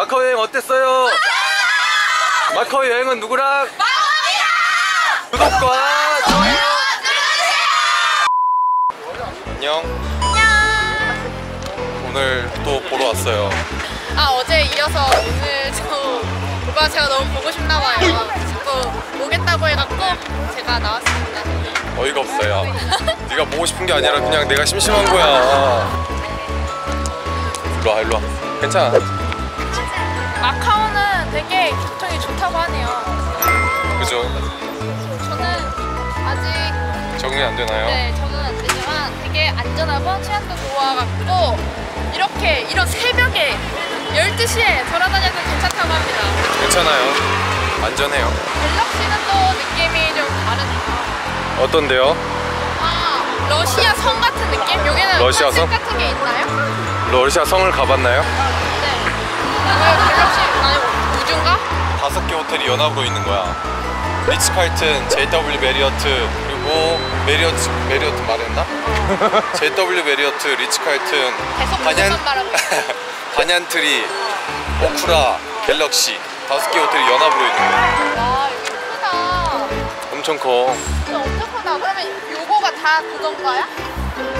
마카오 여행 어땠어요? 마카오 여행은 누구랑? 구독과 좋아요 안녕 오늘 또 보러 왔어요 아 어제 이어서 오늘 저 오빠 제가 너무 보고 싶나 봐요. 자꾸 오겠다고 해갖고 제가 나왔습니다. 어이가 없어요 네가 보고 싶은 게 아니라 그냥 내가 심심한 거야 일로와 일로와 괜찮아 마카오는 되게 교통이 좋다고 하네요. 그죠? 저는 아직 적응이 안 되나요? 네 적응 안 되지만 되게 안전하고 치안도 좋아 갖고 이렇게 이런 새벽에 12시에 돌아다녀도 괜찮다고 합니다. 괜찮아요 안전해요 갤럭시는 또 느낌이 좀 다르네요. 어떤데요? 아 러시아 성 같은 느낌? 여기는 러시아 성? 같은 게 있나요? 러시아 성을 가봤나요? 네. 왜 갤럭시 아니 우주인가? 다섯 개 호텔이 연합으로 있는 거야. 리츠 칼튼, JW 메리어트 그리고 메리어트 메리어트 말했나? JW 메리어트, 리츠 칼튼, 계속 반얀? 반얀트리, 오쿠라, 갤럭시 다섯 개 호텔이 연합으로 있는 거야. 와 여기 크다. 엄청 커. 진짜 엄청 크다. 그러면 요거가 다 그건가요?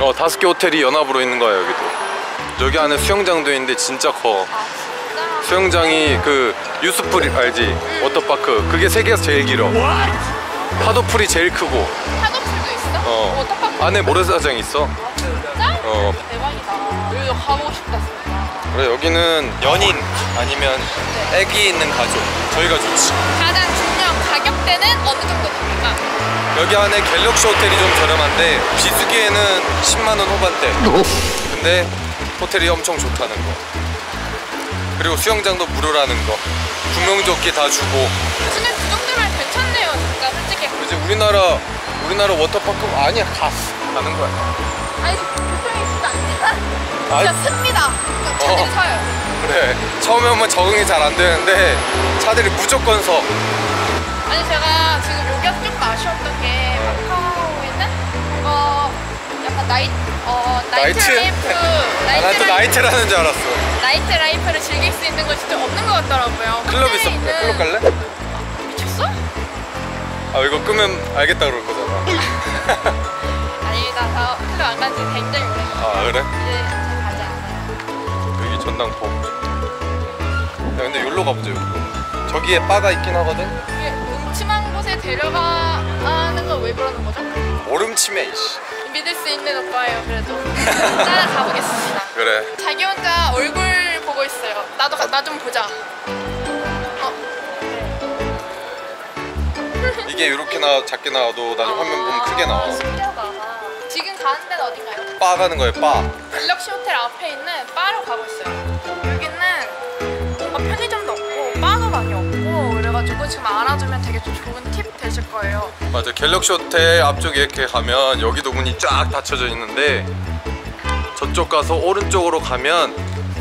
어 다섯 개 호텔이 연합으로 있는 거야 여기도. 여기 안에 수영장도 있는데 진짜 커. 아. 수영장이 그 유스풀 알지? 워터파크 그게 세계에서 제일 길어. 파도풀이 제일 크고 파도풀도 있어? 어 워터파크 안에 모래사장 있어. 진짜? 어 대박이다. 여기도 가보고 싶다 진짜. 그래 여기는 연인 아니면 애기 있는 가족 저희가 좋지 가장 중요한 가격대는 어느 정도 됩니까? 여기 안에 갤럭시 호텔이 좀 저렴한데 비수기에는 10만 원 후반대 근데 호텔이 엄청 좋다는 거 그리고 수영장도 무료라는 거 구명조끼 다 주고 요즘에 그 정도면 괜찮네요 진짜 솔직히. 이제 우리나라 우리나라 워터파크 아니야 가 가는 거야 아니 교통이 진짜? 아이. 진짜 습니다. 차들이 어. 서요. 그래 처음에 오면 적응이 잘 안 되는데 차들이 무조건 서 아니 제가 지금 여기가 좀 아쉬웠던 게 약간 나이 어 night, night? life 아, 난 또 life, 나이트라는 줄 알았어 night life를 즐길 수 있는 곳이 좀 없는 것 같더라고요. 클럽 있어 있는- 클럽 갈래? 미쳤어? 아 이거 끄면 알겠다 그럴 거잖아 아니 나저 클럽 안 간지 굉장히 오래. 아 그래? 이제 잘 가지 않아요. 여기 전당포 야 근데 여기로 가보자 여기로 저기에 바가 있긴 하거든? 이게 음침한 곳에 데려가는 건 왜 그러는 거죠? 오름치매 이씨 믿을 수 있는 오빠예요 그래도 따라가보겠습니다. 그래 자기 혼자 얼굴 보고 있어요. 나도 나 좀 보자. 어, 이게 이렇게 나 작게 나와도 나중에 화면 보면 크게 나와 아, 신기하다. 지금 가는 데는 어딘가요? 바 가는 거야 바 갤럭시 호텔 앞에 있는 바로 가고 있어요. 여기는 뭔가 편의점도 없고 바도 많이 없고 그래가지고 지금 알아두면 되게 좀 좋은 팁 되실 거예요. 맞아 갤럭시 호텔 앞쪽 이렇게 가면 여기도 문이 쫙 닫혀져 있는데 저쪽 가서 오른쪽으로 가면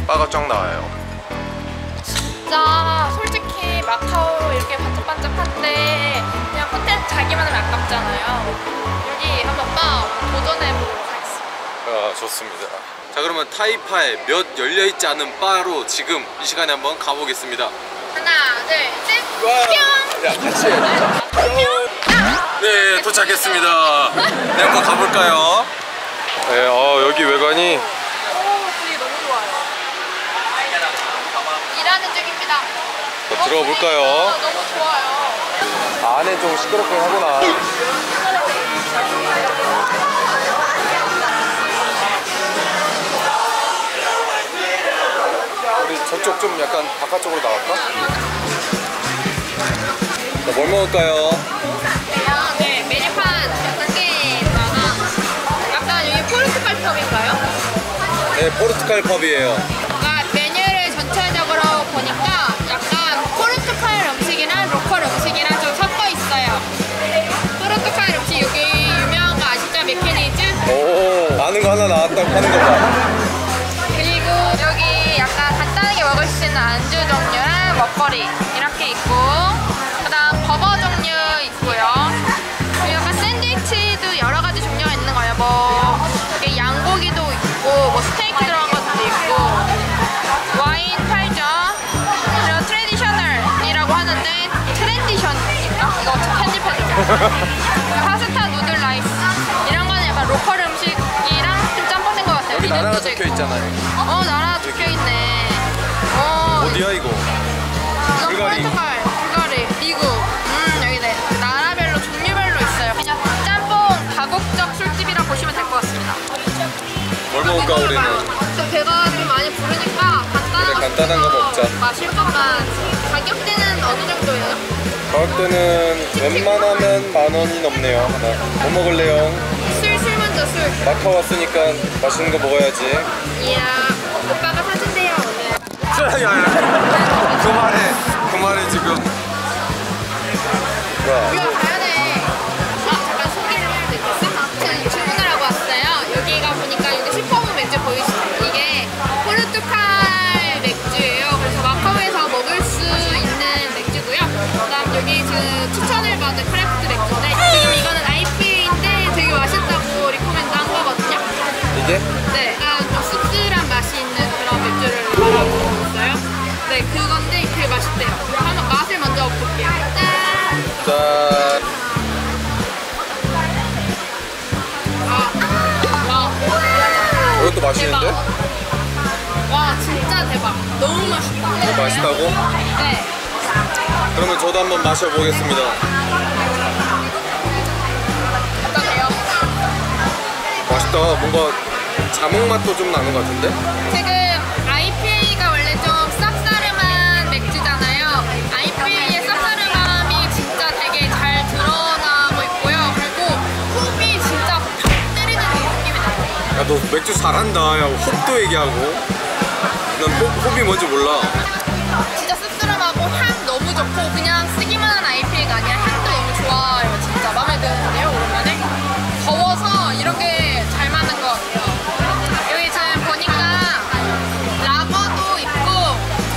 바가 쫙 나와요 진짜 솔직히 마카오 이렇게 반짝반짝한데 그냥 호텔 자기만 하면 아깝잖아요. 여기 한번 바 도전해보도록 하겠습니다. 아 좋습니다 자 그러면 타이파에 몇 열려있지 않은 바로 지금 이 시간에 한번 가보겠습니다 하나, 둘, 셋, 뿅! 야 같이 해 네 도착했습니다 네 한번 가볼까요? 네 어, 여기 외관이 오, 분위기 너무 좋아요. 일하는 중입니다. 어, 들어가 볼까요? 어, 너무 좋아요. 안에 좀 시끄럽긴 하구나 우리 저쪽 좀 약간 바깥쪽으로 나갈까? 자, 뭘 먹을까요? 아, 네, 메뉴판 몇개 있다가 약간 여기 포르투갈 pub인가요? 네 포르투갈 pub이에요 뭔가 메뉴를 전체적으로 보니까 약간 포르투갈 음식이랑 local 음식이랑 좀 섞어 있어요. 포르투갈 음식 여기 유명한 거 아시죠? Macanese? 오 아는 거 하나 나왔다고 하는 거 봐 파스타 noodle rice 이런 거는 약간 local 음식이랑 좀 짬뽕된 것 같아요. 여기 나라가 적혀. 있잖아요. 어 나라 적혀 있네. 어 어디야 이거? 불가리. 포르투갈, 불가리, 미국. 음 여기네. 나라별로 종류별로 있어요. 그냥 짬뽕 다국적 술집이라 보시면 될 것 같습니다. 뭘 먹을까 우리는? 저 배가 좀 많이 간단한 거 먹자. 마실 것만. 가격대는 어느 정도예요? 가격대는 웬만하면 만 원이 넘네요. 하나. 뭐 먹을래요? 술, 술 먼저 술. 마카 왔으니까 맛있는 거 먹어야지. 이야, 오빠가 사준대요 오늘. 야야. 그만해. 그만해 지금. 야. 우리가 가야 짠! 와, 이것도 맛있는데? 와, 진짜 대박. 너무 맛있다. 이거 맛있다고? 네. 그러면 저도 한번 마셔보겠습니다. 어떠세요? 맛있다. 뭔가 자몽 맛도 좀 나는 것 같은데? 지금 너 맥주 잘한다. 야, 홉도 얘기하고. 난 홉, 홉이 뭔지 몰라. 진짜 씁쓸함하고 향 너무 좋고 그냥 쓰기만 한 IPA가 아니라 향도 너무 좋아요. 진짜 마음에 드는데요, 오랜만에. 더워서 이렇게 잘 맞는 것 같아요. 여기 지금 보니까 lager도 있고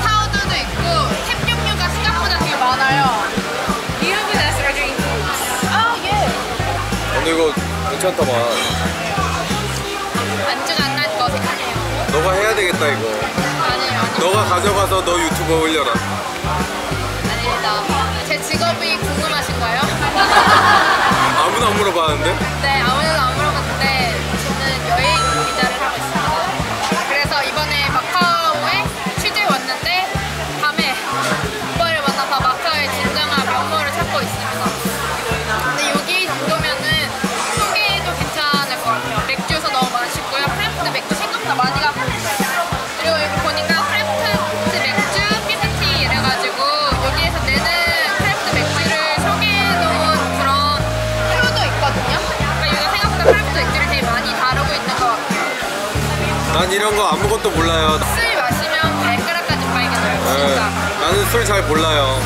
stout도 있고 tap 종류가 생각보다 되게 많아요. 이런 게 nice drink. 아, 예. 근데 이거 괜찮다만. 너가 해야 되겠다, 이거. 아니에요, 아니에요. 너가 가져가서 너 유튜버 올려라. 아닙니다. 제 직업이 궁금하신가요? 아무도 안 물어봤는데? 난 이런 거 아무것도 몰라요. 술 마시면 발가락까지 빨개져요, 네, 진짜. 나는 술 잘 몰라요.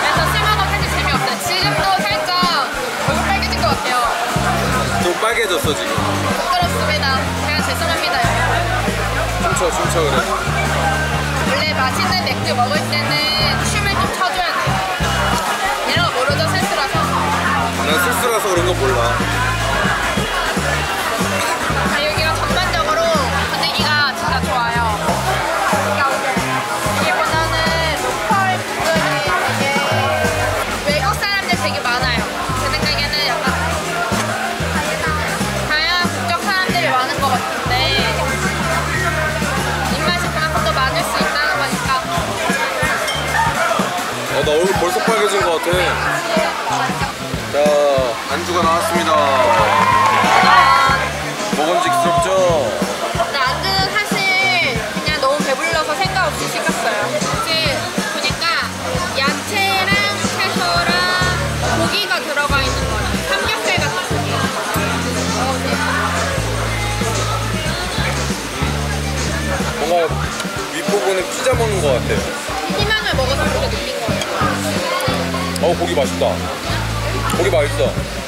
그래서 술 먹으면 사실 재미없어요. 지금도 살짝 얼굴 빨개진 것 같아요. 좀 빨개졌어, 지금. 부끄럽습니다. 제가 죄송합니다. 춤춰, 춤춰, 그래. 원래 맛있는 맥주 먹을 때는 춤을 좀 춰줘야 돼요. 이런 거 모르죠? 센스라서. 난 술수라서 그런 거 몰라. 안주가 나왔습니다. 먹음직스럽죠? 안주는 사실 그냥 너무 배불러서 생각 없이 시켰어요. 지금 보니까 야채랑 채소랑 고기가 들어가 있는 거예요. 삼겹살 같은 고기. 뭔가 윗부분은 피자 먹는 것 같아. 희망을 먹어서 그렇게 느낀 거예요. 어, 고기 맛있다. 고기 맛있어.